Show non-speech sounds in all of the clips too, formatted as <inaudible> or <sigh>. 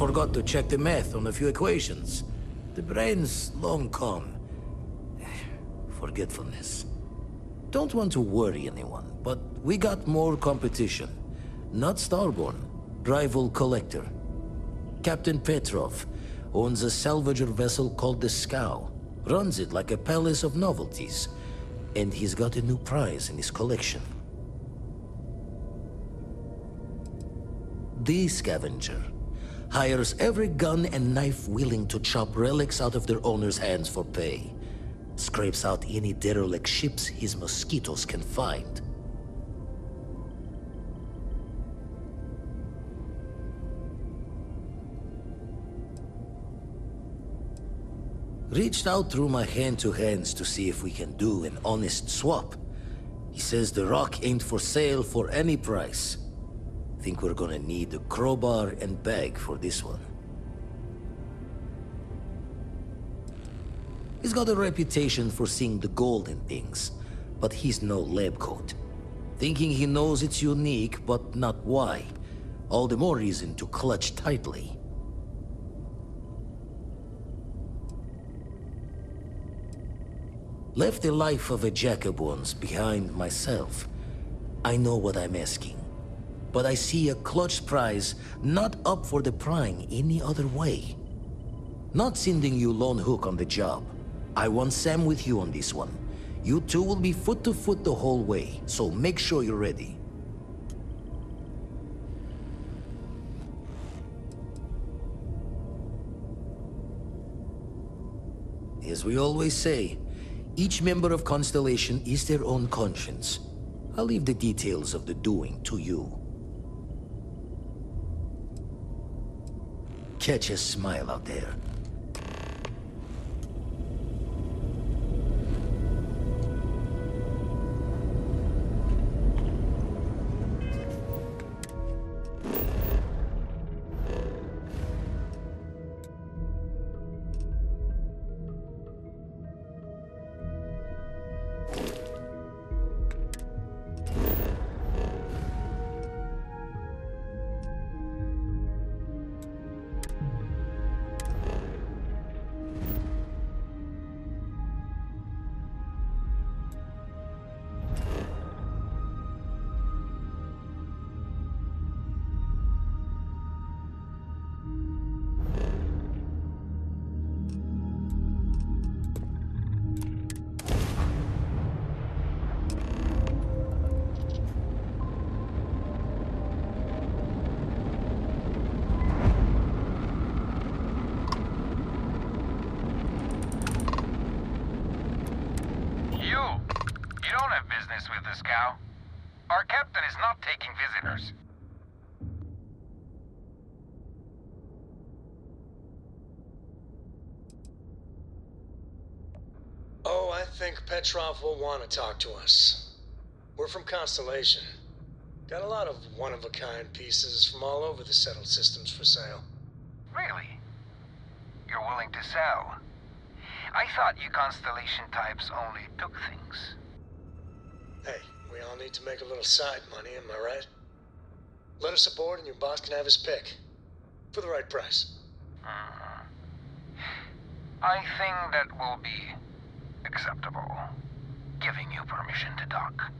Forgot to check the math on a few equations. The brain's long gone. <sighs> Forgetfulness. Don't want to worry anyone, but we got more competition. Not Starborn, rival collector. Captain Petrov owns a salvager vessel called the Scow. Runs it like a palace of novelties. And he's got a new prize in his collection. The Scavenger hires every gun and knife willing to chop relics out of their owner's hands for pay. Scrapes out any derelict ships his mosquitoes can find. Reached out through my hand-to-hands to see if we can do an honest swap. He says the rock ain't for sale for any price. Think we're gonna need a crowbar and bag for this one. He's got a reputation for seeing the gold in things, but he's no lab coat. Thinking he knows it's unique, but not why. All the more reason to clutch tightly. Left the life of a Jacobons behind myself. I know what I'm asking. But I see a clutch prize not up for the prying any other way. Not sending you lone hook on the job. I want Sam with you on this one. You two will be foot to foot the whole way, so make sure you're ready. As we always say, each member of Constellation is their own conscience. I'll leave the details of the doing to you. Catch a smile out there. Think Petrov will want to talk to us. We're from Constellation. Got a lot of one-of-a-kind pieces from all over the settled systems for sale. Really? You're willing to sell? I thought you Constellation types only took things. Hey, we all need to make a little side money, am I right? Let us aboard and your boss can have his pick. For the right price. Mm. I think that will be acceptable. Giving you permission to dock.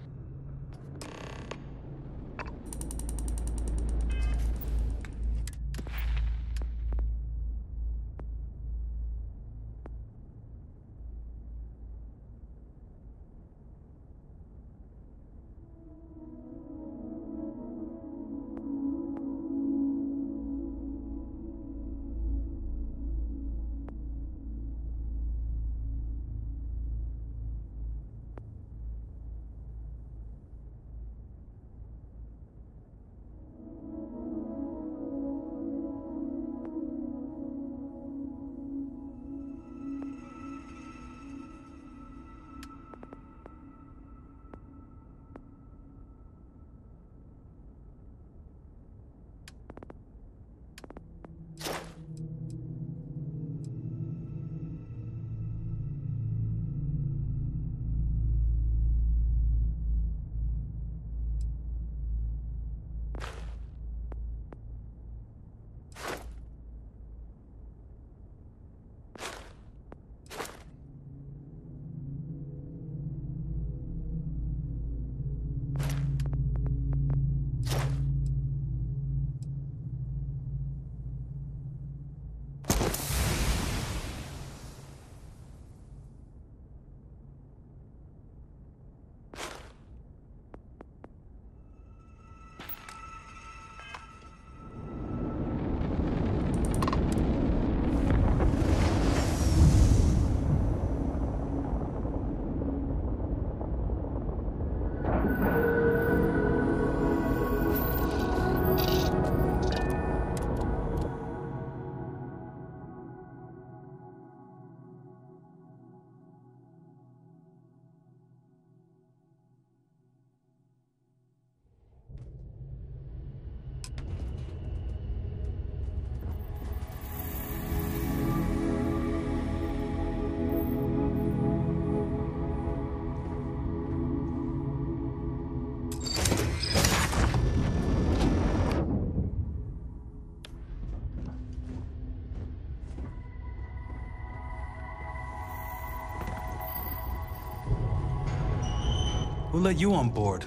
We'll let you on board.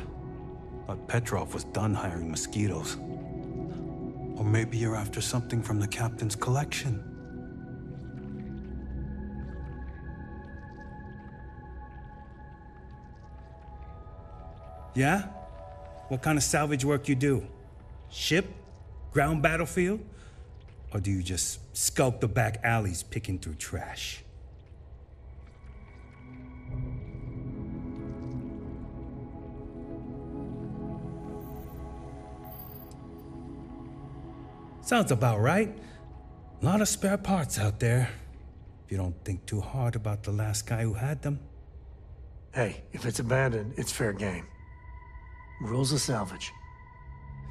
But Petrov was done hiring mosquitoes. Or maybe you're after something from the captain's collection. Yeah? What kind of salvage work you do? Ship? Ground battlefield? Or do you just skulk the back alleys picking through trash? Sounds about right. A lot of spare parts out there. If you don't think too hard about the last guy who had them. Hey, if it's abandoned, it's fair game. Rules of salvage.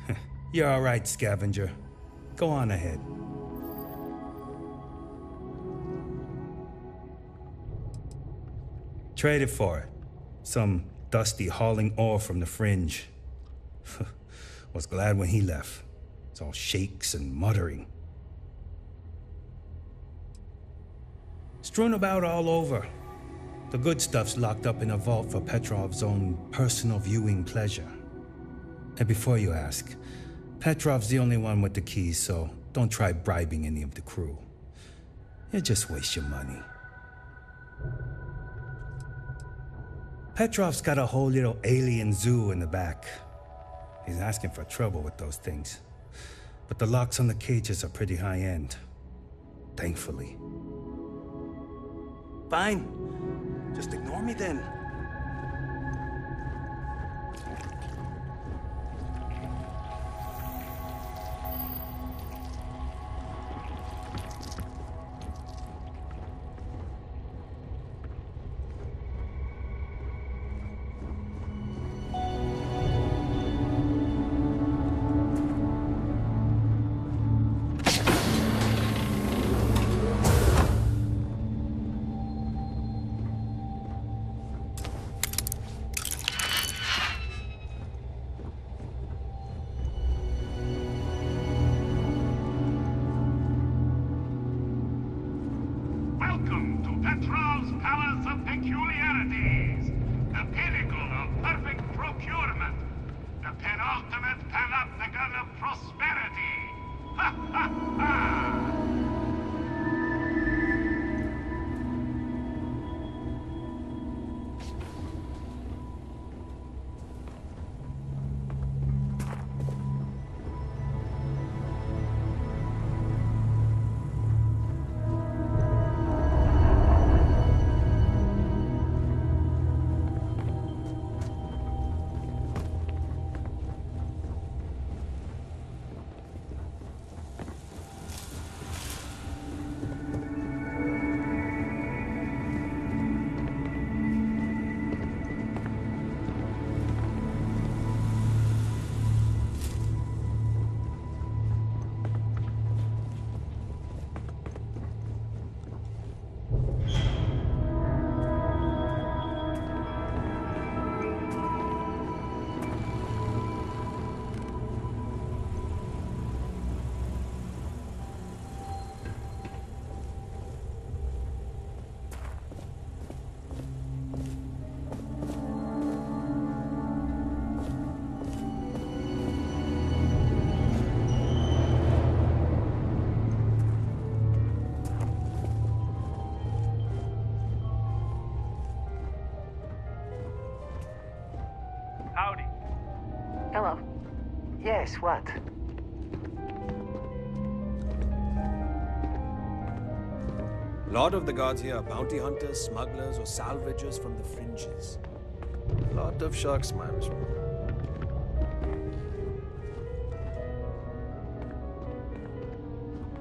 <laughs> You're all right, scavenger. Go on ahead. Trade it for it. Some dusty hauling ore from the fringe. <laughs> Was glad when he left. It's all shakes and muttering. Strewn about all over. The good stuff's locked up in a vault for Petrov's own personal viewing pleasure. And before you ask, Petrov's the only one with the keys, so don't try bribing any of the crew. You just waste your money. Petrov's got a whole little alien zoo in the back. He's asking for trouble with those things. But the locks on the cages are pretty high end. Thankfully. Fine. Just ignore me then. Yes, what? lot of the guards here are bounty hunters, smugglers, or salvagers from the fringes. Lot of shark smiles.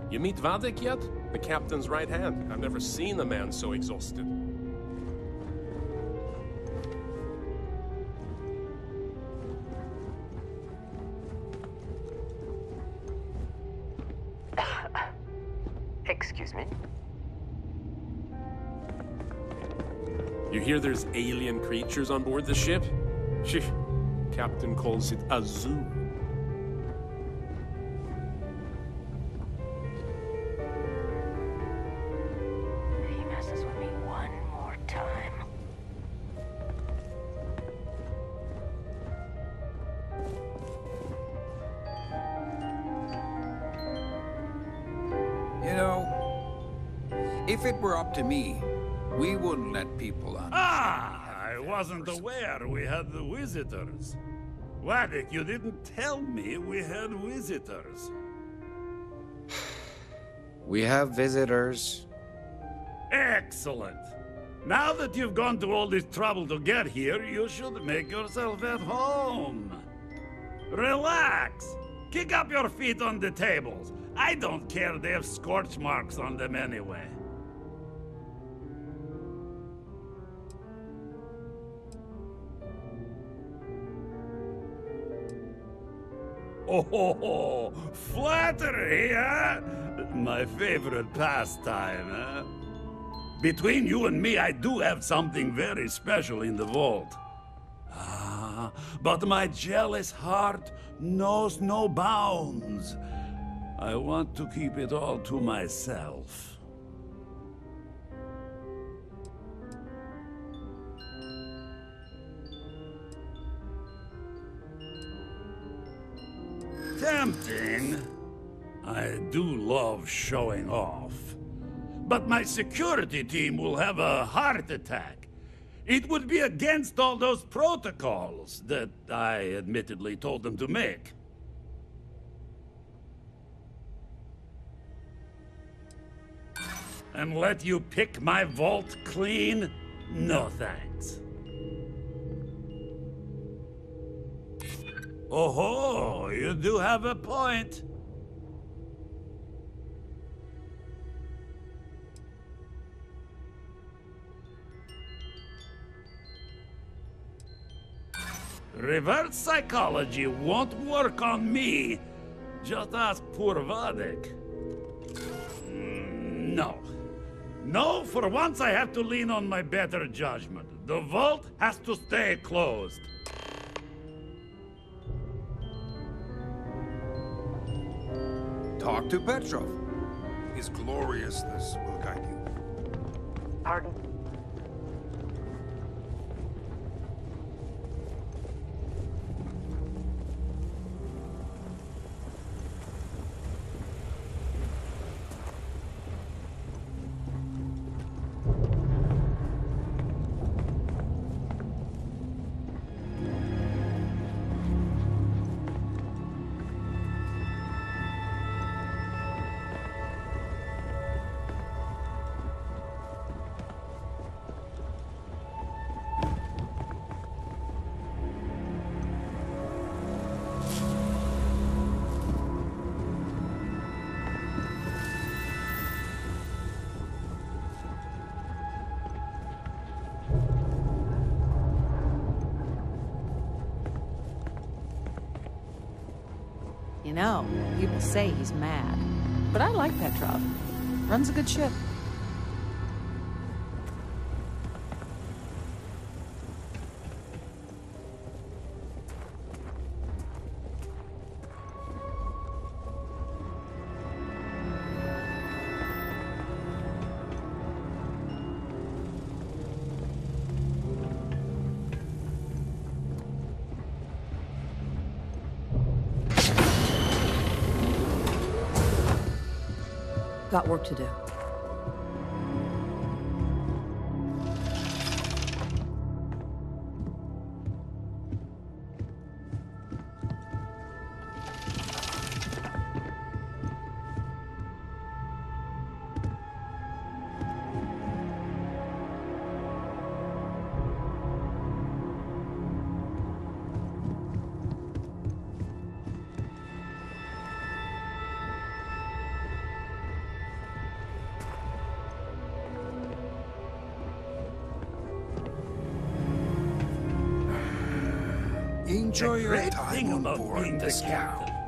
You meet Vadek yet? The captain's right hand. I've never seen a man so exhausted. there's alien creatures on board the ship? Shh. Captain calls it a zoo. He messes with me one more time. You know, if it were up to me, we wouldn't let people on. Ah, I wasn't aware we had the visitors. Waddick, you didn't tell me we had visitors. <sighs> We have visitors. Excellent. Now that you've gone to all this trouble to get here, you should make yourself at home. Relax. Kick up your feet on the tables. I don't care they have scorch marks on them anyway. Oh, <laughs> flattery, huh? My favorite pastime, huh? Between you and me, I do have something very special in the vault. Ah, but my jealous heart knows no bounds. I want to keep it all to myself. Tempting. I do love showing off. But my security team will have a heart attack. It would be against all those protocols that I admittedly told them to make. And let you pick my vault clean? No thanks. Oh, you do have a point. Reverse psychology won't work on me. Just ask poor Waddick. Mm, no. No, for once I have to lean on my better judgment. The vault has to stay closed. Talk to Petrov. His gloriousness will guide you. Pardon? You know, people say he's mad. But I like Petrov. Runs a good ship. Work to do. Enjoy your time on board the scow.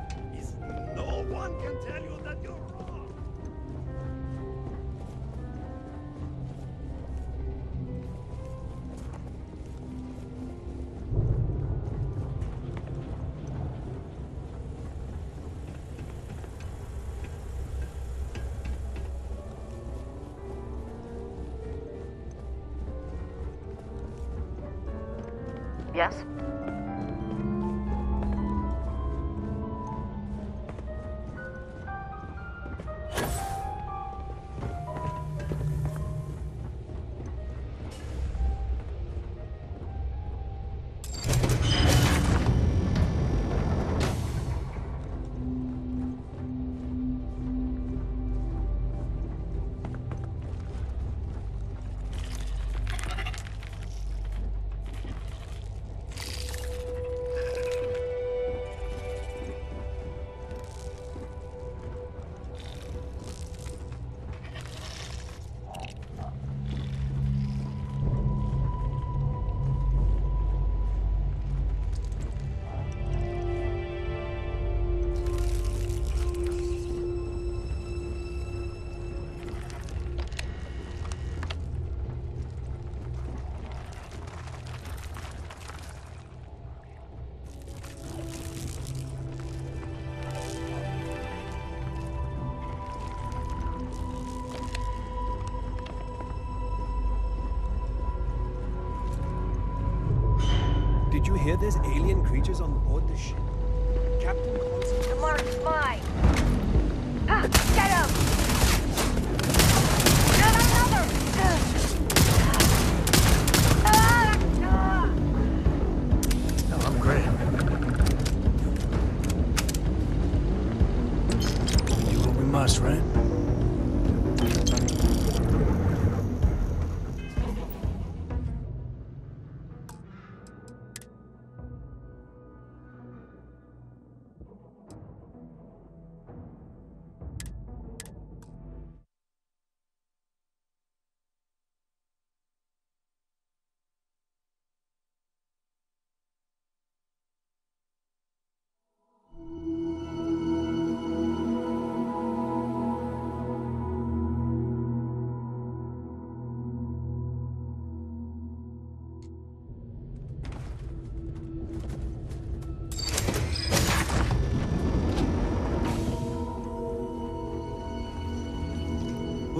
You hear there's alien creatures on board the ship? Captain calls. The mark's mine.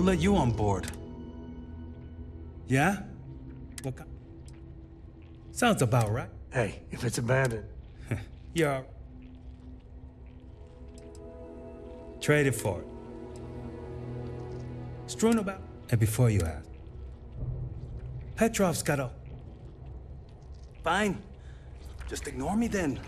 Let you on board. Yeah? What kind? Sounds about right. Hey, if it's abandoned, <laughs> Yeah. Trade it for it. Strewn about. And before you ask, Petrov's got a. Fine. Just ignore me then.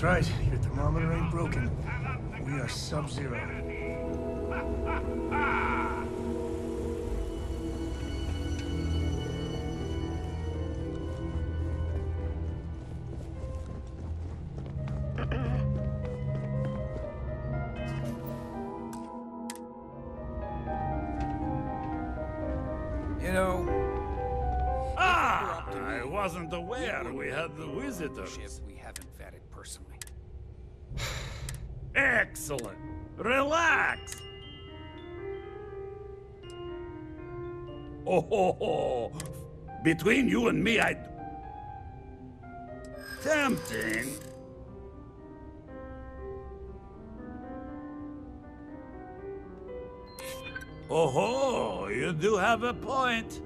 That's right. Your thermometer ain't broken. We are sub-zero. You know, Ah! I wasn't aware we had the visitors. ship we haven't vetted personally. Excellent. Relax. Oh, ho, ho. between you and me, I. Tempting. Oh, ho, you do have a point.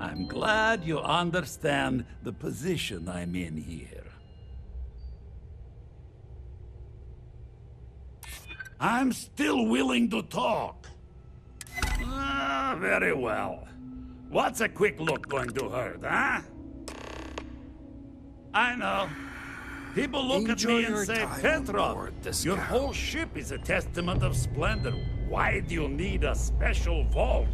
I'm glad you understand the position I'm in here. I'm still willing to talk. Ah, very well. What's a quick look going to hurt, huh? I know. People look Enjoy at me and say, Petrov, your scow." whole ship is a testament of splendor. Why do you need a special vault?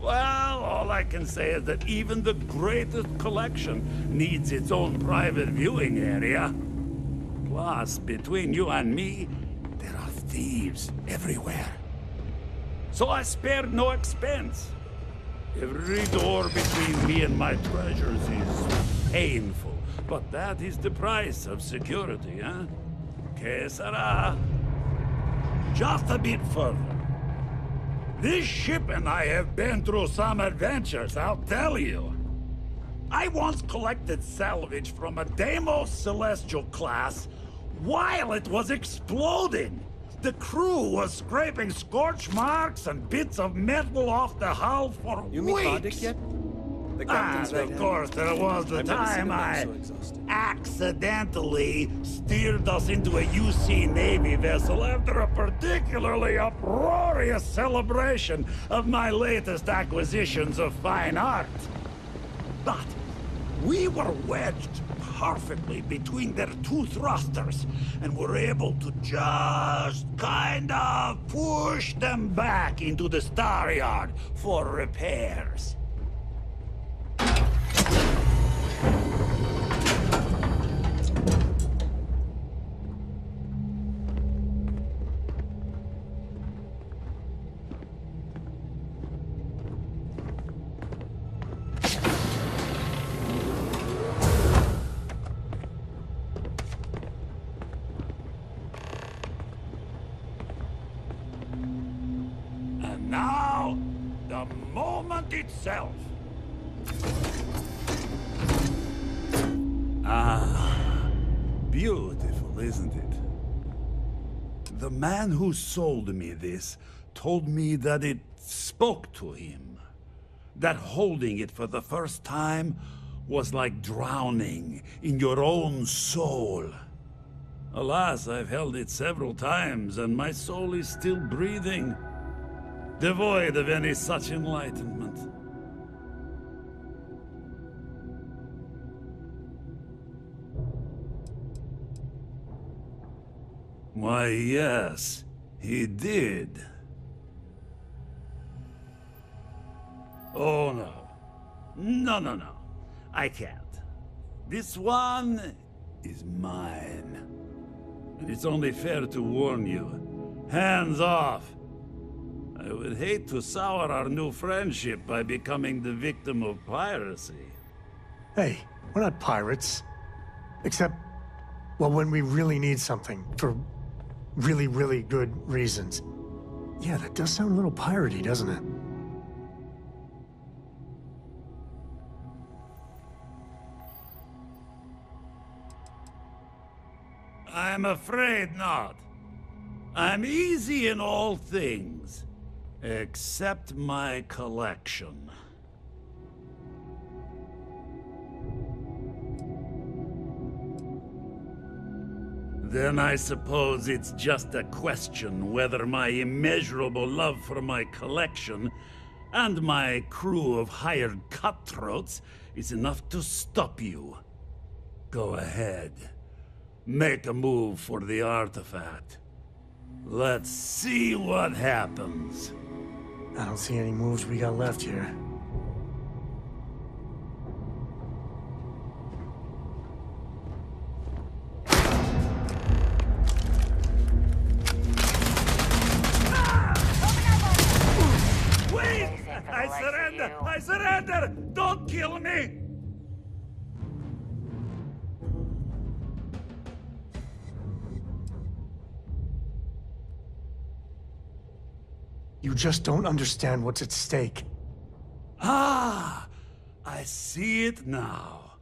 Well, all I can say is that even the greatest collection needs its own private viewing area. Plus, between you and me, there are thieves everywhere. So I spared no expense. Every door between me and my treasures is painful, but that is the price of security, huh? Que sera? Just a bit further. This ship and I have been through some adventures, I'll tell you. I once collected salvage from a Deimos Celestial class while it was exploding. The crew was scraping scorch marks and bits of metal off the hull for You weeks. Hardik yet? The Ah, captain's right of course, there was the I've time I so accidentally steered us into a UC Navy vessel after a particularly uproarious celebration of my latest acquisitions of fine art. But we were wedged perfectly between their two thrusters and were able to just kind of push them back into the star yard for repairs. Itself. Ah, beautiful, isn't it? The man who sold me this told me that it spoke to him. That holding it for the first time was like drowning in your own soul. Alas, I've held it several times, and my soul is still breathing, devoid of any such enlightenment. Why, yes, he did. Oh, no. No, no, no. I can't. This one is mine. And it's only fair to warn you. Hands off! I would hate to sour our new friendship by becoming the victim of piracy. Hey, we're not pirates. Except, well, when we really need something for really, really good reasons. Yeah, that does sound a little piratey, doesn't it? I'm afraid not. I'm easy in all things, except my collection. Then I suppose it's just a question whether my immeasurable love for my collection and my crew of hired cutthroats is enough to stop you. Go ahead. Make a move for the artifact. Let's see what happens. I don't see any moves we got left here. Just don't understand what's at stake. Ah! I see it now.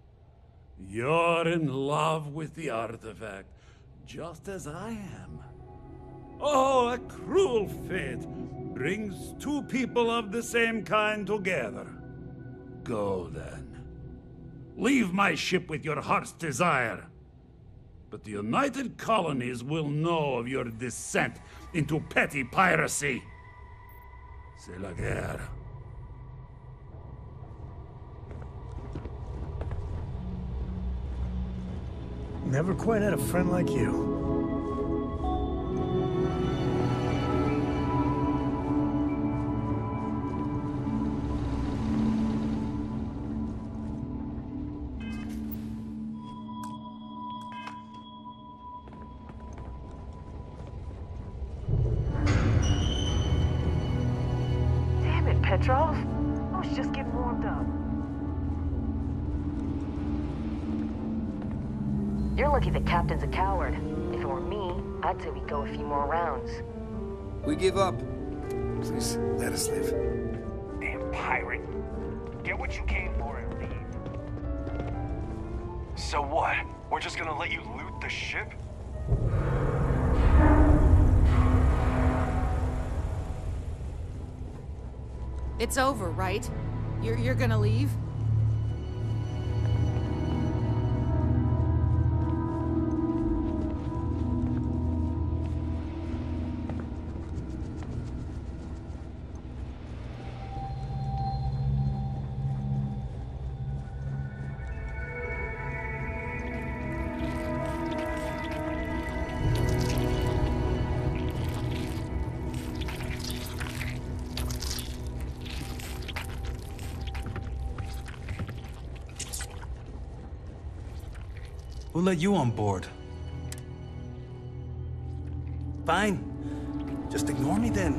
You're in love with the artifact, just as I am. Oh, a cruel fate brings two people of the same kind together. Go then. Leave my ship with your heart's desire. But the United Colonies will know of your descent into petty piracy. C'est la guerre. Never quite had a friend like you. You're lucky the captain's a coward. If it were me, I'd say we go a few more rounds. We give up. Please, let us live. Damn pirate. Get what you came for and leave. So what? We're just gonna let you loot the ship? It's over, right? You're, you're gonna leave? We'll let you on board. Fine. Just ignore me then.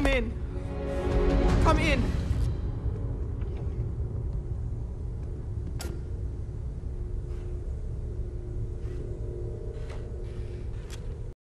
Come in.